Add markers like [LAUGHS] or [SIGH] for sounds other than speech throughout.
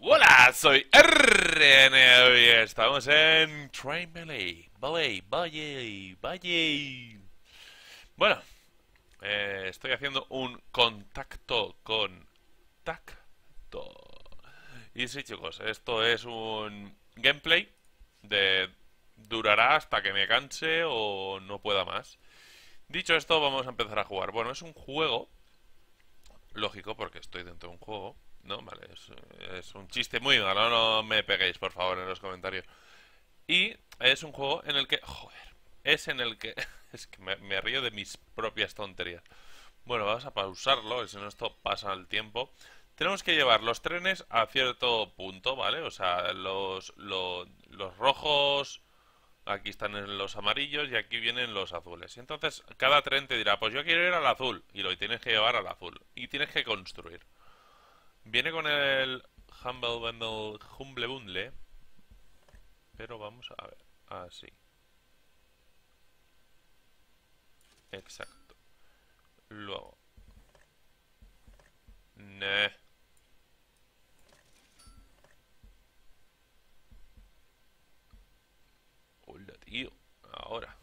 Hola, soy RN y estamos en Train Ballet, Ballet, Ballet, Ballet. Bueno, eh, estoy haciendo un contacto con tacto. Y sí, chicos, esto es un gameplay de durará hasta que me canse o no pueda más. Dicho esto, vamos a empezar a jugar. Bueno, es un juego lógico porque estoy dentro de un juego. No, vale, es, un chiste muy malo, no me peguéis por favor en los comentarios. Y es un juego en el que, joder, es en el que, [LAUGHS] es que me, río de mis propias tonterías. Bueno, vamos a pausarlo, si no esto pasa el tiempo. Tenemos que llevar los trenes a cierto punto, ¿vale? O sea, los, los, los rojos Aquí están los amarillos y aquí vienen los azules. Entonces cada tren te dirá, pues yo quiero ir al azul. Y lo tienes que llevar al azul. Y tienes que construir. Viene con el Humble Bundle, Humble Bundle. Pero vamos a ver. Así. Exacto. Luego. Ne. Tío. Ahora.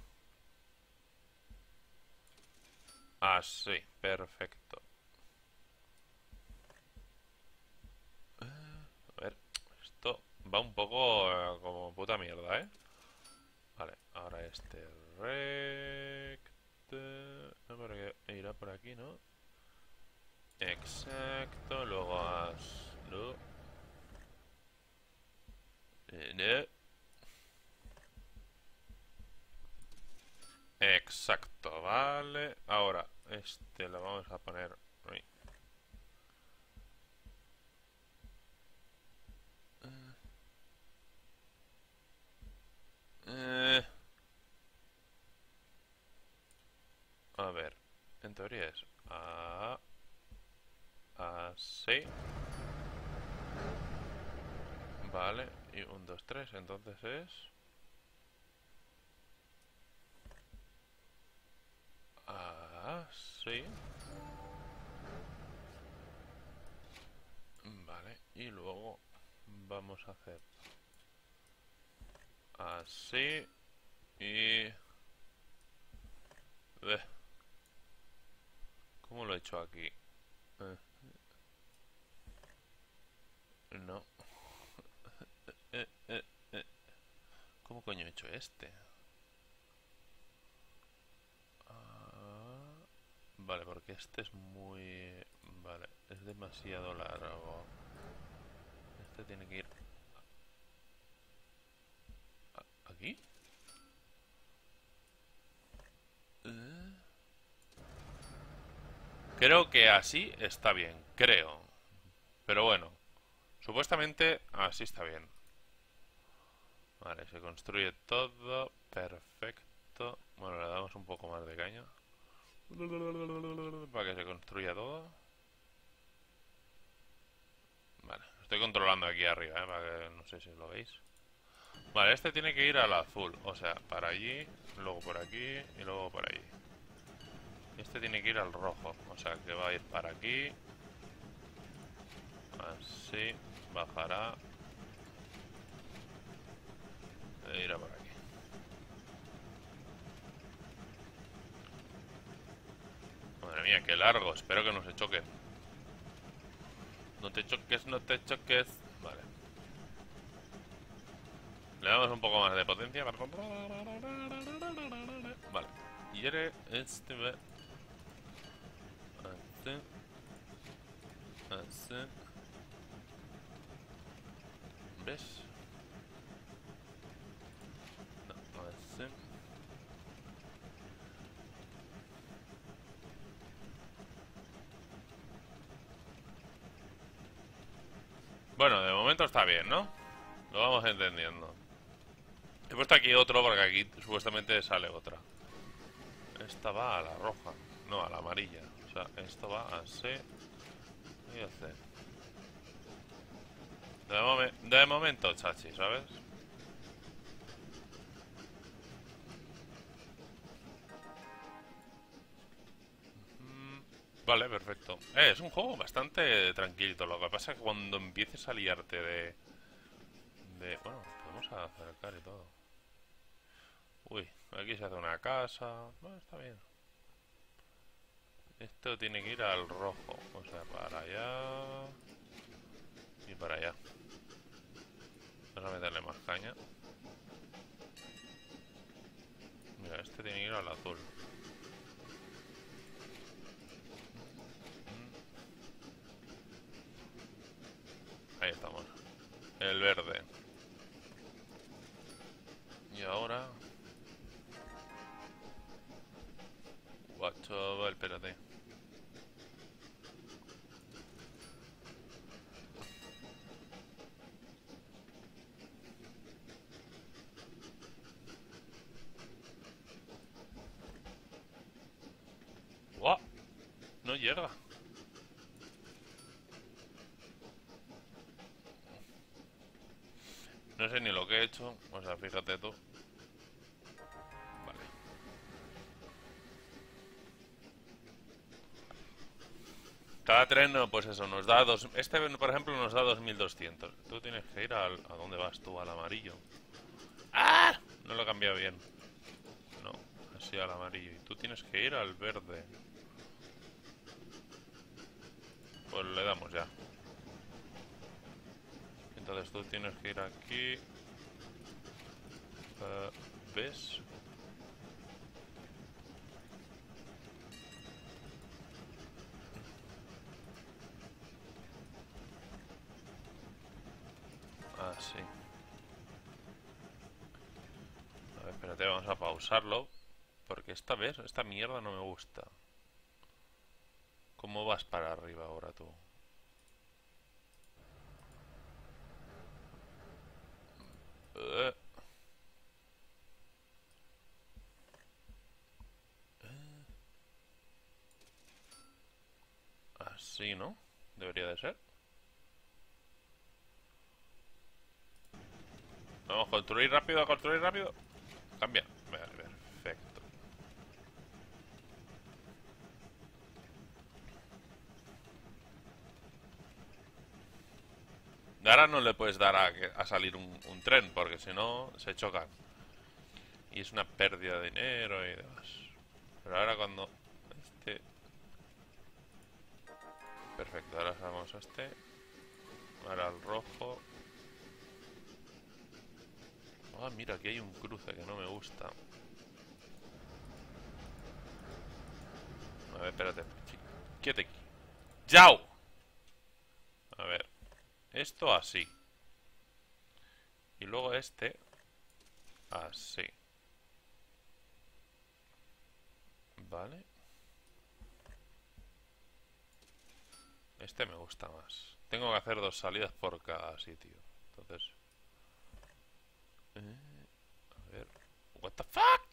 Así, perfecto. A ver, esto va un poco eh, como puta mierda, ¿eh? Vale, ahora este recto... Irá por aquí, ¿no? Exacto, luego hazlo... Eh, no. Exacto, vale. Ahora, este lo vamos a poner ahí. Eh. A ver, en teoría es a, así. Vale, y un, dos, tres, entonces es... Sí. Vale, y luego vamos a hacer así y... Ve. ¿Cómo lo he hecho aquí? Eh. No. [LAUGHS] Eh, eh, ¿Cómo coño he hecho este? Vale, porque este es muy... Vale, es demasiado largo. Este tiene que ir... ¿Aquí? Creo que así está bien, creo. Pero bueno, supuestamente así está bien. Vale, se construye todo, perfecto. Bueno, le damos un poco más de caña. Para que se construya todo. Vale, estoy controlando aquí arriba, ¿eh? Para que no sé si lo veis. Vale, este tiene que ir al azul. O sea, para allí, luego por aquí y luego por allí. Este tiene que ir al rojo. O sea, que va a ir para aquí. Así, bajará. E irá por aquí. Mía, qué largo. Espero que no se choque. No te choques, no te choques. Vale. Le damos un poco más de potencia. Vale. Y este... Así. Así. ¿Ves? Bueno, de momento está bien, ¿no? Lo vamos entendiendo. He puesto aquí otro porque aquí supuestamente sale otra. Esta va a la roja, no, a la amarilla. O sea, esto va a C y a C. De, de momento, chachi, ¿sabes? Vale, perfecto. Eh, es un juego bastante tranquilito. Lo que pasa es que cuando empieces a liarte de... de bueno, podemos acercar y todo. Uy, aquí se hace una casa. Bueno, está bien. Esto tiene que ir al rojo. O sea, para allá... Y para allá. Vamos a meterle más caña. Mira, este tiene que ir al azul. Ahí estamos. El verde. Y ahora... Guacho, espérate. ¡Guau! No llega. No ni lo que he hecho. O sea, fíjate tú. Vale. Cada tren, pues eso, nos da dos... Este, por ejemplo, nos da 2200. Tú tienes que ir al... ¿A dónde vas tú? Al amarillo. ¡Ah! No lo he cambiado bien. No, así al amarillo. Y tú tienes que ir al verde. Pues le damos ya. Entonces tú tienes que ir aquí. Uh, ¿Ves? Ah, sí. A ver, espérate, vamos a pausarlo. Porque esta vez, esta mierda no me gusta. ¿Cómo vas para arriba ahora tú? Eh. Así, ¿no? Debería de ser. Vamos, construir rápido, construir rápido. Cambia. Vale, perfecto. Ahora no le puedes dar a, a salir un, tren, porque si no se chocan. Y es una pérdida de dinero y demás. Pero ahora cuando este... Perfecto, ahora sacamos este. Ahora el rojo. Ah, mira, aquí hay un cruce que no me gusta. A ver, espérate. Quédate. ¡Yao! A ver. Esto así. Y luego este así. Vale. Este me gusta más. Tengo que hacer dos salidas por cada sitio. Entonces... eh, a ver... What the fuck?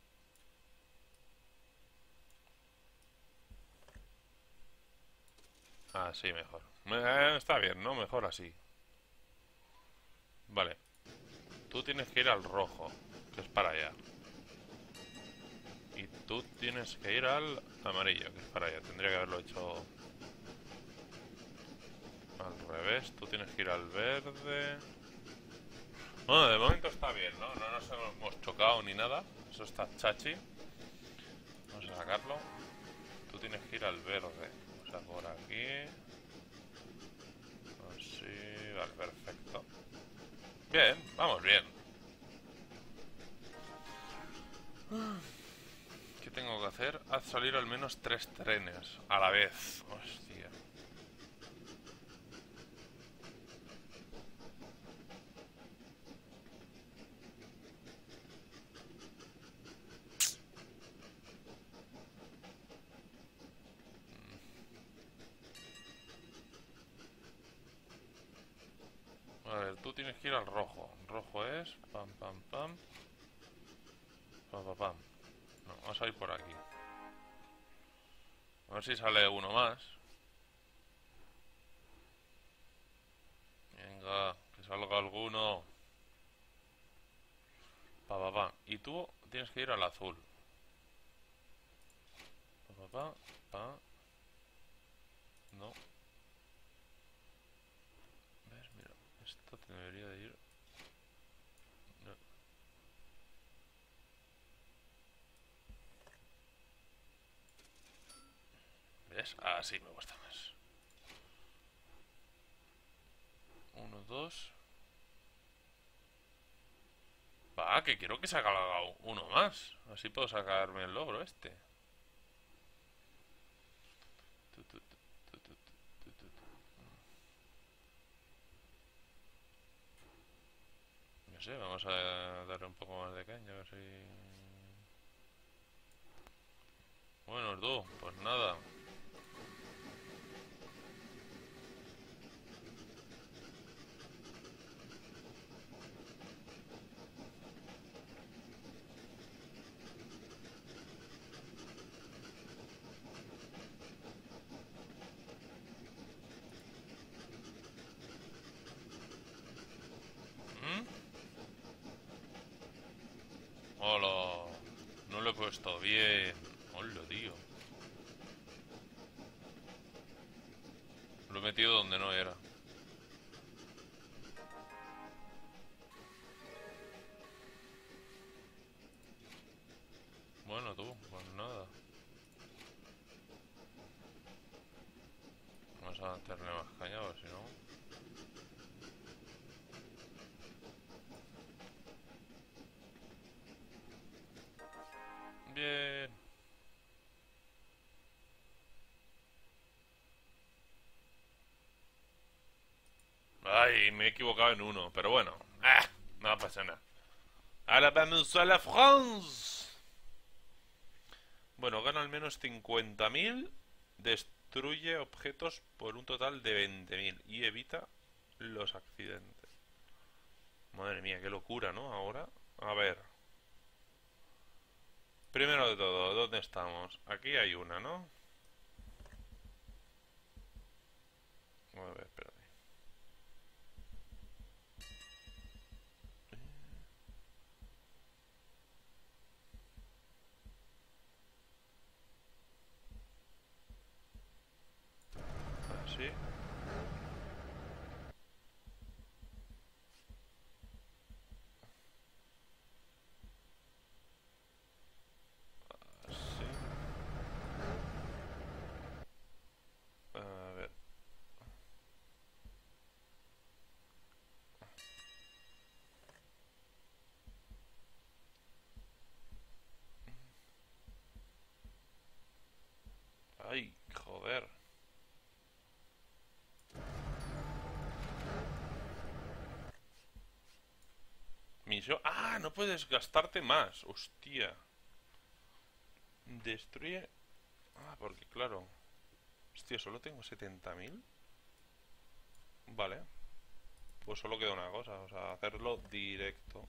Así mejor. Eh, está bien, ¿no? Mejor así. Vale. Tú tienes que ir al rojo, que es para allá. Y tú tienes que ir al amarillo, que es para allá. Tendría que haberlo hecho al revés. Tú tienes que ir al verde. Bueno, de momento está bien, ¿no? No nos hemos chocado ni nada. Eso está chachi. Vamos a sacarlo. Tú tienes que ir al verde. O sea, por aquí. Así. Vale, perfecto. Bien, vamos bien. ¿Qué tengo que hacer? Haz salir al menos tres trenes a la vez. Hostia. A ver, tú tienes que ir al rojo. Rojo es pam pam pam. Pam pam pam. No, vamos a ir por aquí. A ver si sale uno más. Venga, que salga alguno. Pa, pa, pa. Y tú tienes que ir al azul. Pa, pa, pa, pa. No. ¿Ves? Mira, esto te debería de ir... No. Así me gusta más. Uno, dos... Va, que quiero que se haga uno más. Así puedo sacarme el logro este. No sé, vamos a darle un poco más de caña, a ver si... Bueno, tú, pues nada. Puesto bien. Hola, tío. Lo he metido donde no era. Me he equivocado en uno, pero bueno. Ah, no pasa nada. Ahora vamos a la France. Bueno, gana al menos 50.000. Destruye objetos por un total de 20.000. Y evita los accidentes. Madre mía, qué locura, ¿no? Ahora. A ver. Primero de todo, ¿dónde estamos? Aquí hay una, ¿no? A ver, espérate. Así. Ay, joder. Misión... ¡Ah! No puedes gastarte más. Hostia. Destruye... Ah, porque claro... Hostia, solo tengo 70.000. Vale. Pues solo queda una cosa, o sea, hacerlo directo.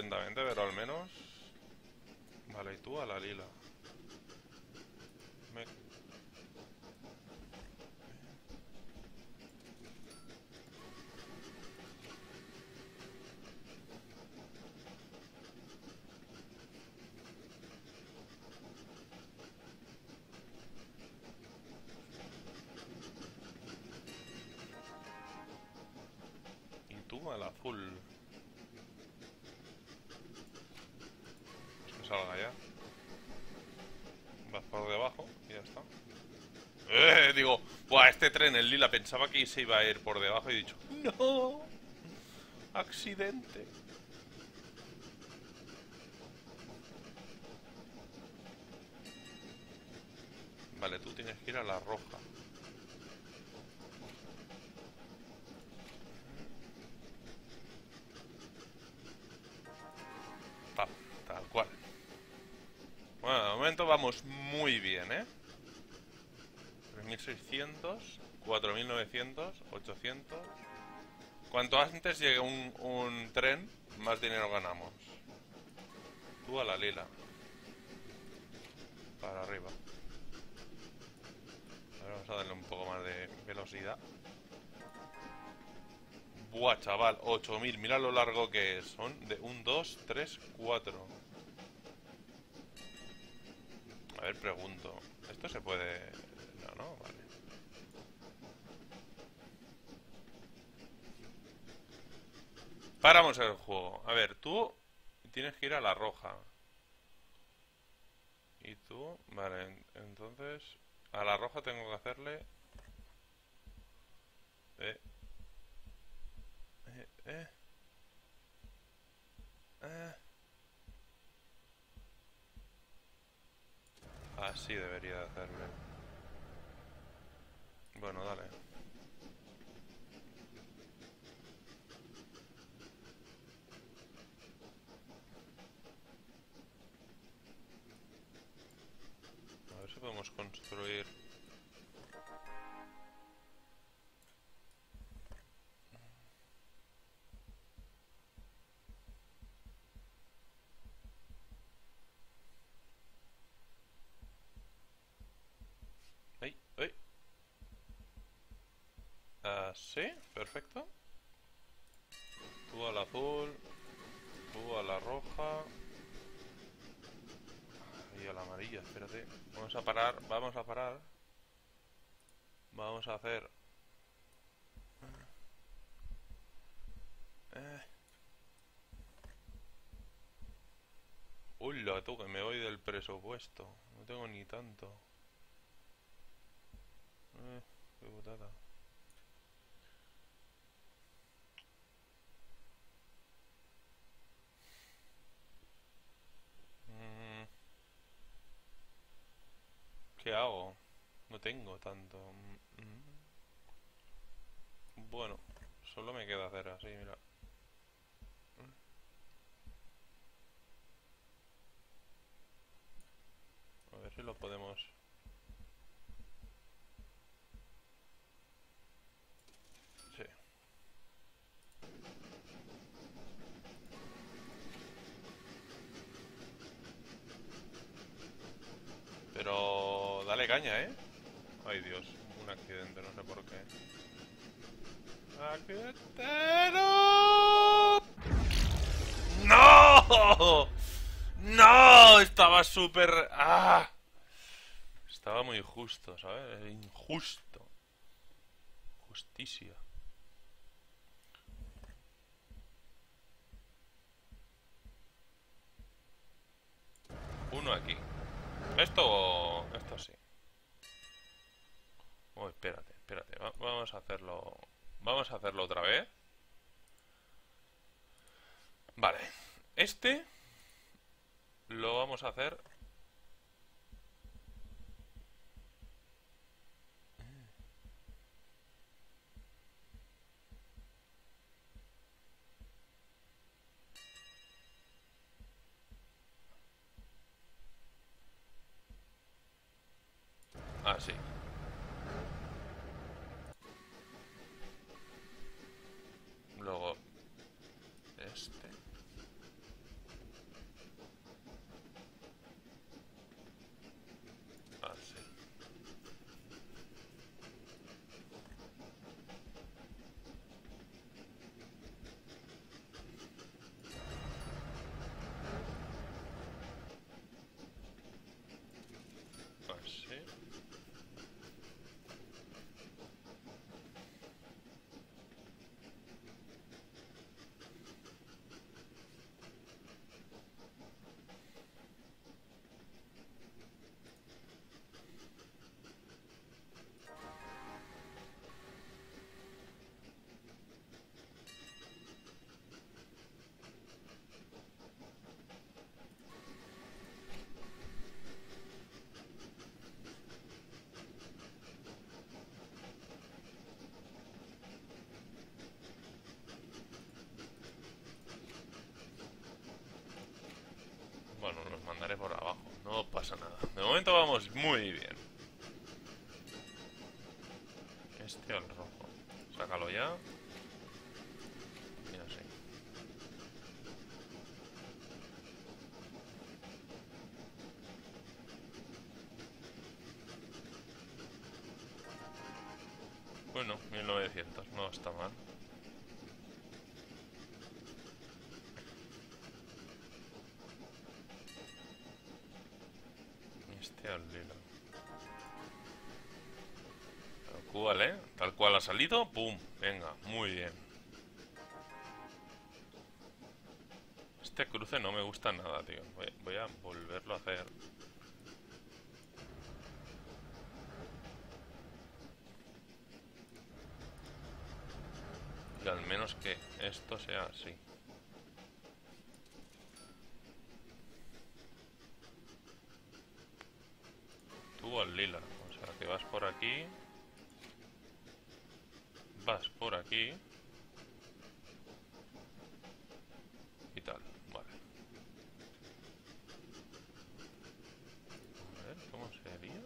Lentamente, pero al menos... Vale, y tú a la lila. azul. Que salga ya. Vas por debajo y ya está. Eh, digo, Buah, este tren, el lila, pensaba que se iba a ir por debajo y he dicho, ¡No! ¡Accidente! Vale, tú tienes que ir a la roja. Bueno, de momento vamos muy bien, ¿eh? 3.600, 4.900, 800... Cuanto antes llegue un, un tren, más dinero ganamos. Tú a la lila. Para arriba. Ahora vamos a darle un poco más de velocidad. Buah, chaval, 8000. Mira lo largo que es. Son de 1, 2, 3, 4. A ver, pregunto. ¿Esto se puede...? No, no, vale. Paramos el juego. A ver, tú tienes que ir a la roja. Y tú, vale, entonces a la roja tengo que hacerle... Eh. Eh, eh. Eh. Así debería de hacerle. Bueno, dale. A ver si podemos construir... Así, perfecto. Tú al azul, tú a la roja y a la amarilla, espérate. Vamos a parar, vamos a parar. Vamos a hacer... Eh. Uy, la tú, que me voy del presupuesto. No tengo ni tanto. Eh, qué putada. Mm. ¿Qué hago? No tengo tanto. Mm, mm. Bueno, solo me queda hacer así, mira. A ver si lo podemos... Sí. Pero dale caña, ¿eh? Ay Dios, un accidente, no sé por qué. ¡Accidente! ¡No! ¡No! ¡No! Estaba súper... ¡Ah! Estaba muy justo, ¿sabes? Injusto. Justicia. Uno aquí. Esto... Esto sí. Oh, espérate, espérate. Va- vamos a hacerlo... Vamos a hacerlo otra vez. Vale. Este... Lo vamos a hacer... momento vamos muy bien. Ha salido, ¡pum! Venga, muy bien. Este cruce no me gusta nada, tío. Voy, voy a volverlo a hacer. Y al menos que esto sea así. Tú al lila. O sea, que vas por aquí. Por aquí. Y tal. Vale. A ver, ¿cómo sería?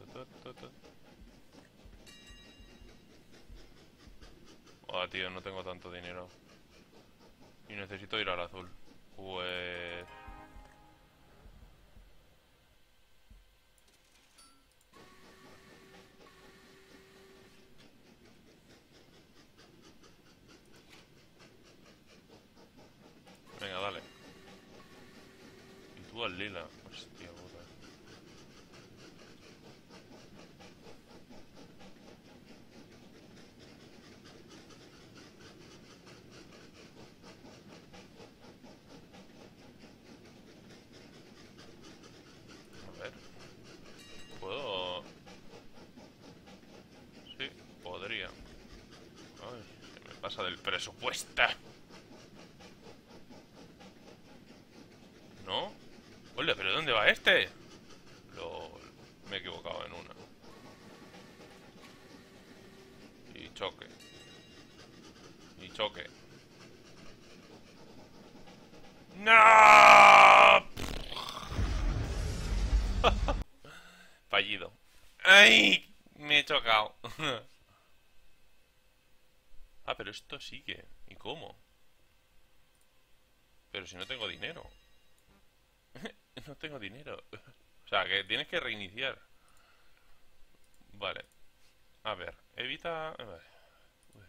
Tu, tu, tu, tu. Ah, tío, no tengo tanto dinero. Y necesito ir al azul. Pues... Venga, dale. Y tú al lila. Hostia puta. A ver. ¿Puedo...? Sí, podría. Ay, se me presupuesto. ¿No? Ole, ¿pero dónde va este? Lo... Me he equivocado en una. Y choque. Y choque. ¡No! [LAUGHS] Fallido. ¡Ay! Me he chocado. [LAUGHS] ah, pero esto sigue. ¿Y cómo? Pero si no tengo dinero. [LAUGHS] no tengo dinero. O sea, que tienes que reiniciar. Vale. A ver, evita...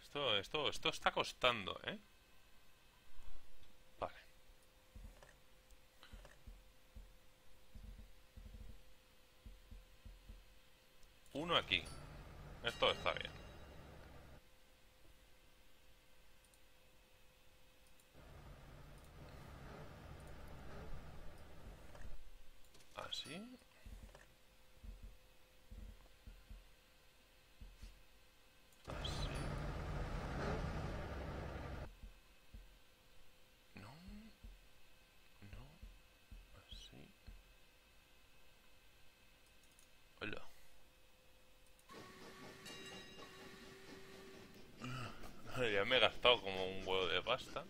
Esto, esto, esto está costando, ¿eh? Vale. Uno aquí. Esto está bien. Así. Así. No. No. Así. Hola. Ya me he gastado como un huevo de pasta.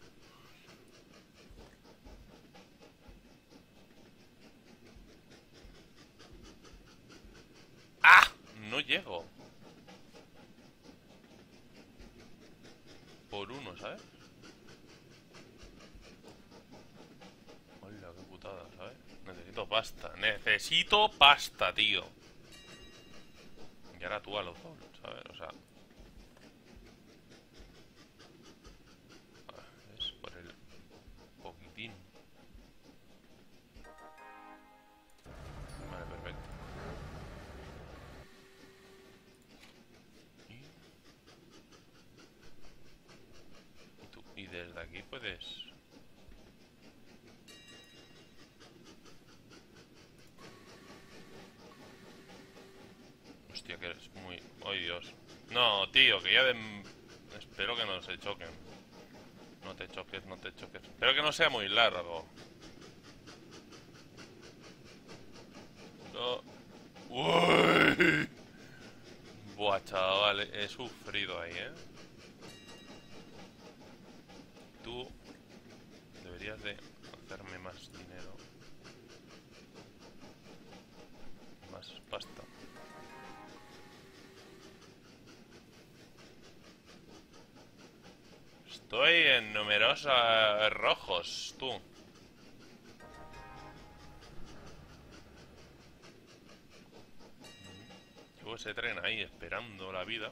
¡Ah! No llego. Por uno, ¿sabes? Hola, qué putada, ¿sabes? Necesito pasta. Necesito pasta, tío. Y ahora tú a los sea muy largo. No. ¡Uy! Buah, chaval, he sufrido ahí, ¿eh? Tú deberías de Estoy en numerosos rojos, tú. Ese tren ahí esperando la vida.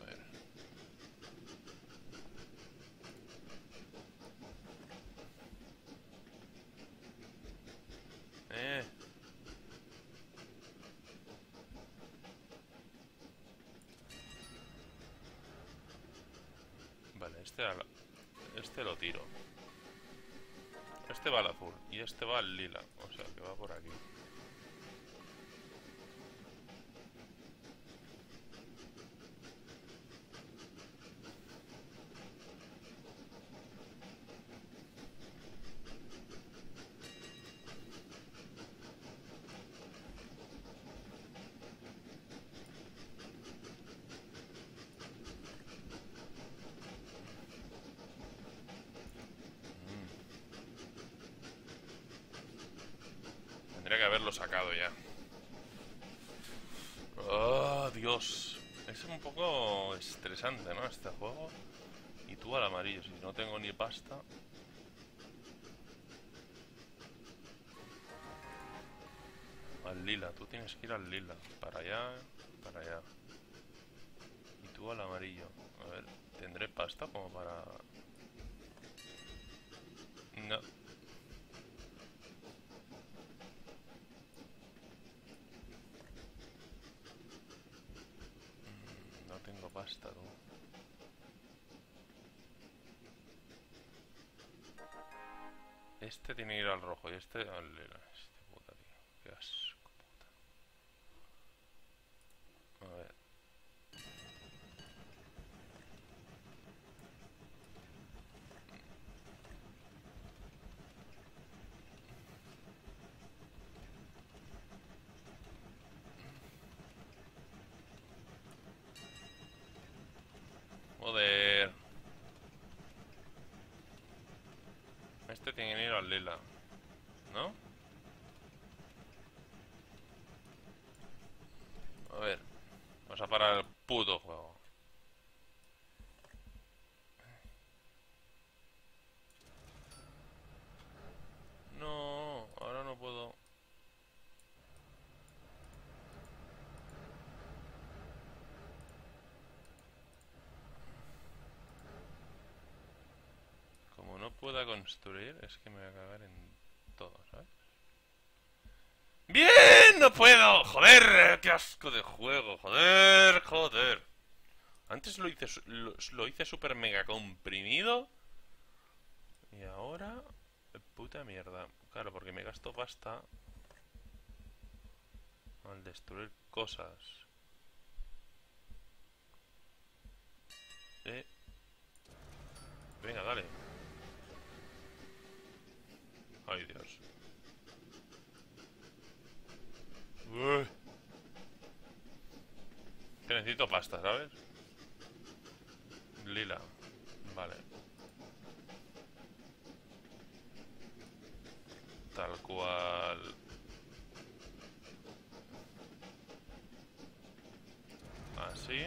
A ver. Eh. Vale, este, al- este lo tiro. Este va al azul y este va al lila. O sea, que va por aquí. Tendría que haberlo sacado ya. Oh, Dios. Es un poco estresante, ¿no? Este juego. Y tú al amarillo, si no tengo ni pasta. Al lila, tú tienes que ir al lila. Para allá, para allá. Y tú al amarillo. A ver, ¿tendré pasta como para...? No. Mm, No tengo pasta, tú. Este tiene que ir al rojo y este al. Este puta, tío. Qué asco, puta. A ver. Joder. Este tiene que ir al lila. ¿No? A ver. Vamos a parar el puto juego. No, ahora no puedo. Como no pueda construir, es que me voy a cagar en todo, ¿sabes? ¡Bien! ¡No puedo! ¡Joder! ¡Qué asco de juego! ¡Joder! ¡Joder! Antes lo hice, lo, lo hice super mega comprimido. Y ahora... Puta mierda. Claro, porque me gasto pasta al destruir cosas. Eh. Venga, dale. Ay, Dios. Necesito pasta, ¿sabes? Lila. Vale. Tal cual. Así.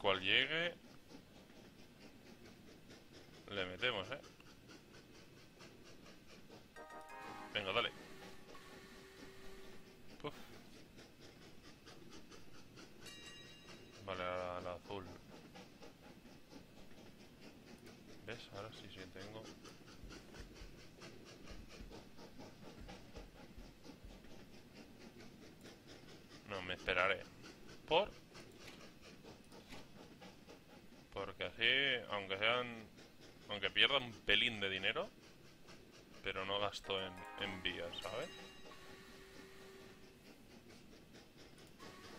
Sol llegue... Le metemos, ¿eh? Venga, dale. Puf. Vale, la azul. ¿Ves? Ahora sí, sí tengo. No, me esperaré. ¿Por? Porque así, aunque sean... Aunque pierda un pelín de dinero, pero no gasto en, en vías, ¿sabes?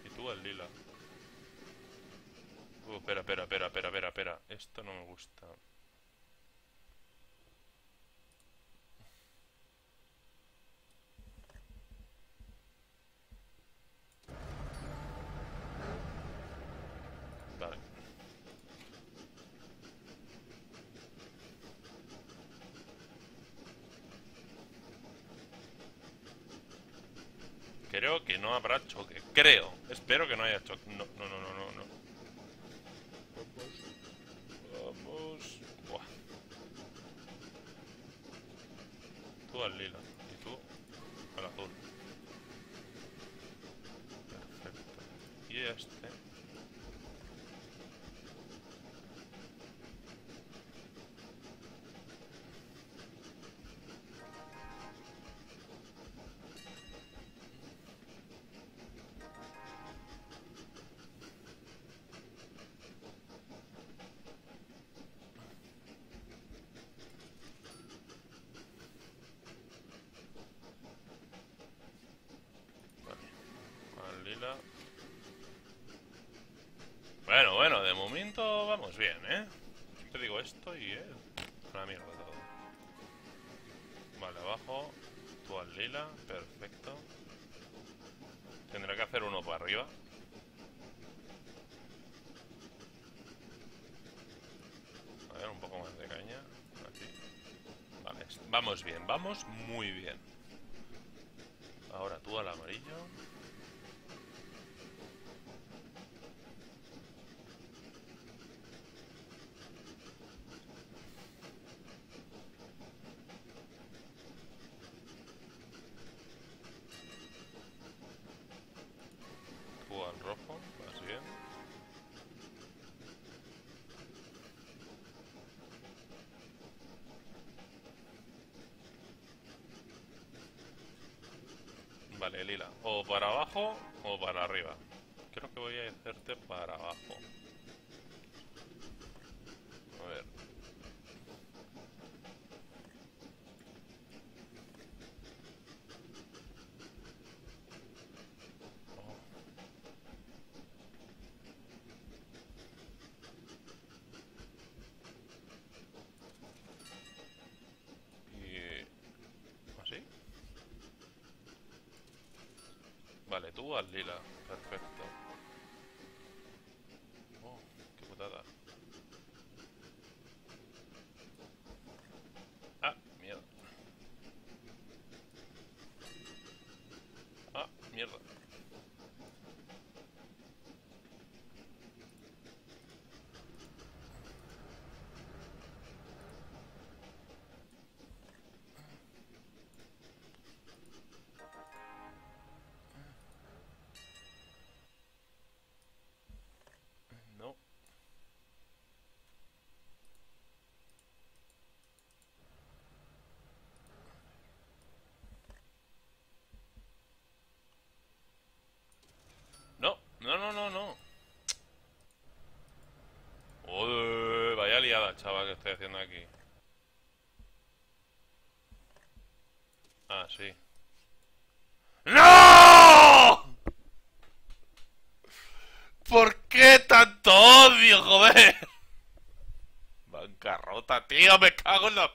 Y tú el lila. Uh, espera, espera, espera, espera, espera, espera. Esto no me gusta. Vale. Creo que no habrá choque. Creo. Espero que no haya choque. No, no, no, no, no. Vamos. Vamos. Buah. Tú al lila. Y tú al azul. Perfecto. Y este. Vale. Al lila. Bueno, bueno, de momento vamos bien, ¿eh? Te digo esto y es una mierda todo. Vale, abajo. Tú al lila. Perfecto. Tendré que hacer uno para arriba. A ver, un poco más de caña. Aquí. Vale, vamos bien, vamos muy bien. Ahora tú al amarillo. Tú al rojo, más bien. Vale, lila. O para abajo o para arriba. Creo que voy a hacerte para abajo. A ver. Oh. Y... ¿Así? Vale, tú al lila. Perfecto. Oh, qué putada. Ah, mierda. Ah, mierda. No. No, no, no, no, no. Uy, chaval, que estoy haciendo aquí. Ah, sí. ¡No! ¿Por qué tanto odio, joder? Bancarrota, tío, me cago en la.